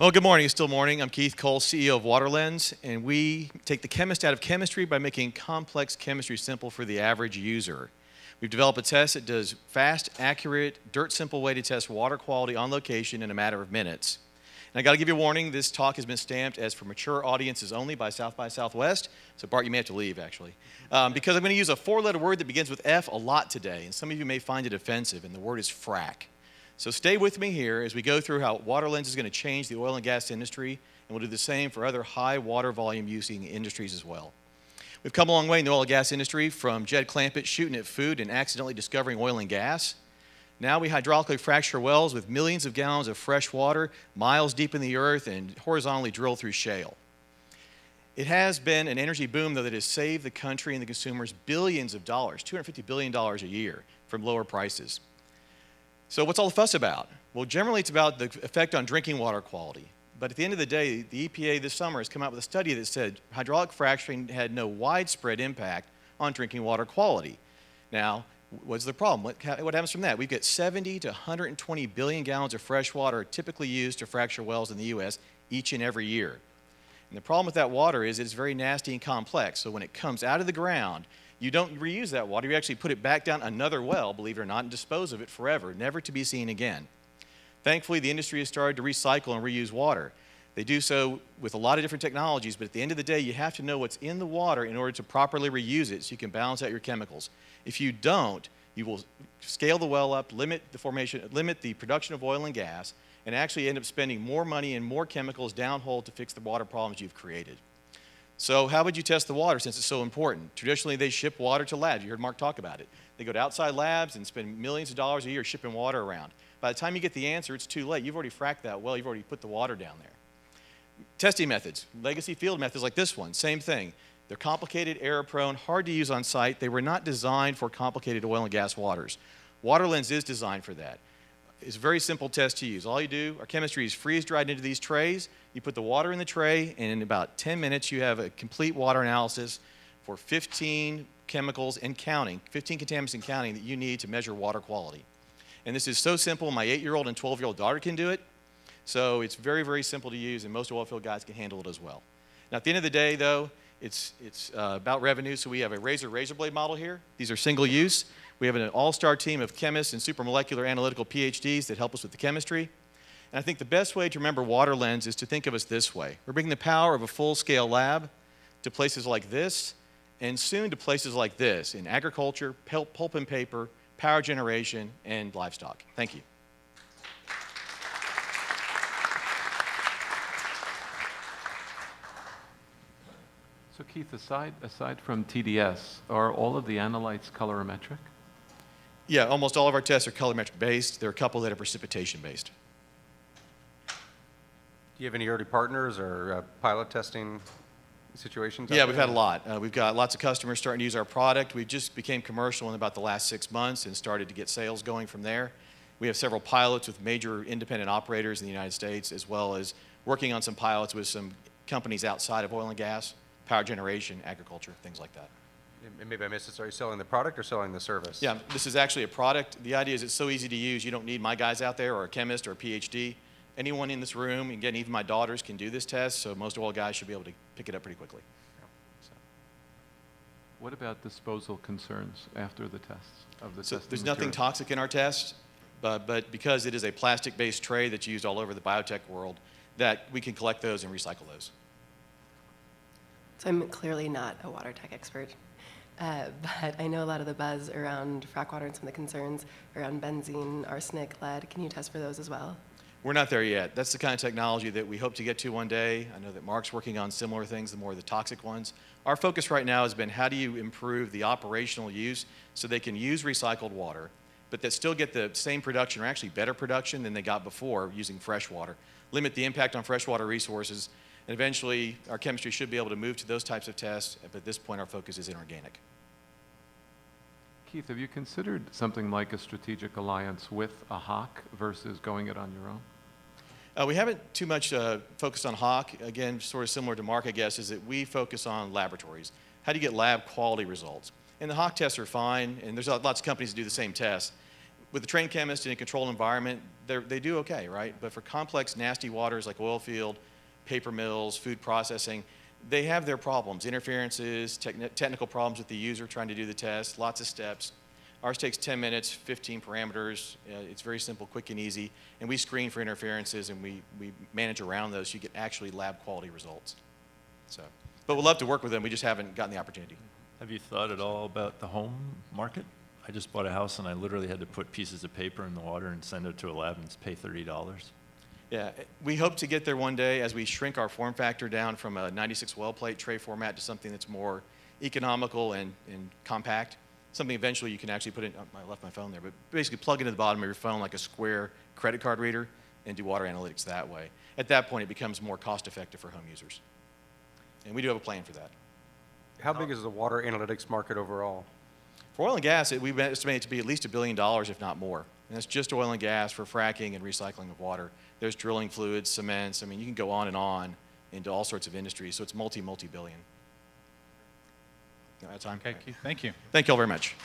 Well, good morning. It's still morning. I'm Keith Cole, CEO of WaterLens, and we take the chemist out of chemistry by making complex chemistry simple for the average user. We've developed a test that does fast, accurate, dirt simple way to test water quality on location in a matter of minutes. And I got to give you a warning, this talk has been stamped as for mature audiences only by South by Southwest. So Bart, you may have to leave actually. Um, because I'm going to use a four-letter word that begins with F a lot today, and some of you may find it offensive, and the word is frack. So stay with me here as we go through how WaterLens is going to change the oil and gas industry, and we'll do the same for other high water volume using industries as well. We've come a long way in the oil and gas industry from Jed Clampett shooting at food and accidentally discovering oil and gas. Now we hydraulically fracture wells with millions of gallons of fresh water miles deep in the earth and horizontally drill through shale. It has been an energy boom, though, that has saved the country and the consumers billions of dollars, $250 billion a year from lower prices. So what's all the fuss about? Well, generally it's about the effect on drinking water quality. But at the end of the day, the EPA this summer has come out with a study that said hydraulic fracturing had no widespread impact on drinking water quality. Now, what's the problem? What, happens from that? We've got 70 to 120 billion gallons of fresh water typically used to fracture wells in the U.S. each and every year. And the problem with that water is it's very nasty and complex. So when it comes out of the ground, you don't reuse that water. You actually put it back down another well, believe it or not, and dispose of it forever, never to be seen again. Thankfully, the industry has started to recycle and reuse water. They do so with a lot of different technologies, but at the end of the day, you have to know what's in the water in order to properly reuse it so you can balance out your chemicals. If you don't, you will scale the well up, limit the formation, limit the production of oil and gas, and actually end up spending more money and more chemicals downhole to fix the water problems you've created. So how would you test the water since it's so important? Traditionally, they ship water to labs. You heard Mark talk about it. They go to outside labs and spend millions of dollars a year shipping water around. By the time you get the answer, it's too late. You've already fracked that well. You've already put the water down there. Testing methods, legacy field methods like this one, same thing. They're complicated, error prone, hard to use on site. They were not designed for complicated oil and gas waters. WaterLens is designed for that. It's a very simple test to use. All you do, our chemistry is freeze dried into these trays. You put the water in the tray, and in about 10 minutes, you have a complete water analysis for 15 chemicals and counting, 15 contaminants and counting that you need to measure water quality. And this is so simple, my eight year old and 12 year old daughter can do it. So it's very, very simple to use, and most oilfield guys can handle it as well. Now, at the end of the day, though, it's, it's uh, about revenue. So we have a razor razor blade model here. These are single use. We have an all-star team of chemists and supramolecular analytical PhDs that help us with the chemistry. And I think the best way to remember Water Lens is to think of us this way. We're bringing the power of a full-scale lab to places like this, and soon to places like this in agriculture, pulp and paper, power generation, and livestock. Thank you. So Keith, aside, aside from TDS, are all of the analytes colorimetric? Yeah, almost all of our tests are colorimetric based. There are a couple that are precipitation based. Do you have any early partners or uh, pilot testing situations? Yeah, we've had a lot. Uh, we've got lots of customers starting to use our product. We just became commercial in about the last six months and started to get sales going from there. We have several pilots with major independent operators in the United States, as well as working on some pilots with some companies outside of oil and gas, power generation, agriculture, things like that. Maybe I missed this. Are you selling the product or selling the service? Yeah, this is actually a product. The idea is it's so easy to use. You don't need my guys out there or a chemist or a PhD. Anyone in this room, again, even my daughters can do this test, so most of all guys should be able to pick it up pretty quickly. So. What about disposal concerns after the tests of the so There's nothing toxic in our test, but, but because it is a plastic-based tray that's used all over the biotech world, that we can collect those and recycle those. So I'm clearly not a water tech expert. Uh, but I know a lot of the buzz around frac water and some of the concerns around benzene, arsenic, lead. Can you test for those as well? We're not there yet. That's the kind of technology that we hope to get to one day. I know that Mark's working on similar things, the more the toxic ones. Our focus right now has been how do you improve the operational use so they can use recycled water, but that still get the same production or actually better production than they got before using fresh water. Limit the impact on freshwater resources, and eventually our chemistry should be able to move to those types of tests, but at this point our focus is inorganic. Keith, have you considered something like a strategic alliance with a Hach versus going it on your own? Uh, we haven't too much uh, focused on Hach. Again, sort of similar to Mark, I guess, is that we focus on laboratories. How do you get lab quality results? And the Hach tests are fine, and there's lots of companies that do the same tests. with a trained chemist in a controlled environment, they do okay, right? But for complex, nasty waters like oil field, paper mills, food processing, they have their problems, interferences, techni- technical problems with the user trying to do the test, lots of steps. Ours takes 10 minutes, 15 parameters. Uh, it's very simple, quick and easy. And we screen for interferences and we, we manage around those so you get actually lab quality results. So, but we'd love to work with them. We just haven't gotten the opportunity. Have you thought at all about the home market? I just bought a house and I literally had to put pieces of paper in the water and send it to a lab and pay thirty dollars. Yeah, we hope to get there one day as we shrink our form factor down from a 96 well plate tray format to something that's more economical and, and compact. Something eventually you can actually put in, oh, I left my phone there, but basically plug into the bottom of your phone like a square credit card reader and do water analytics that way. At that point, it becomes more cost effective for home users. And we do have a plan for that. How big is the water analytics market overall? For oil and gas, it, we estimate it to be at least a billion dollars, if not more. And that's just oil and gas for fracking and recycling of water. There's drilling fluids, cements. I mean, you can go on and on into all sorts of industries. So it's multi, multi billion. Out of time? Okay, Keith, thank you. Thank you all very much.